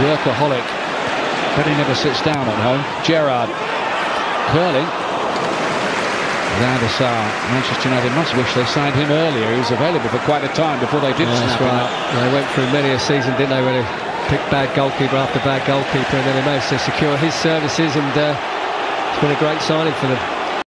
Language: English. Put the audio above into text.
workaholic, but he never sits down at home. Gerrard curling. Van der Manchester United must wish they signed him earlier. He was available for quite a time before they did Yeah, snap right. him up. They went through many a season, didn't they, when they picked bad goalkeeper after bad goalkeeper, and then they managed to secure his services, and uh, it's been a great signing for them.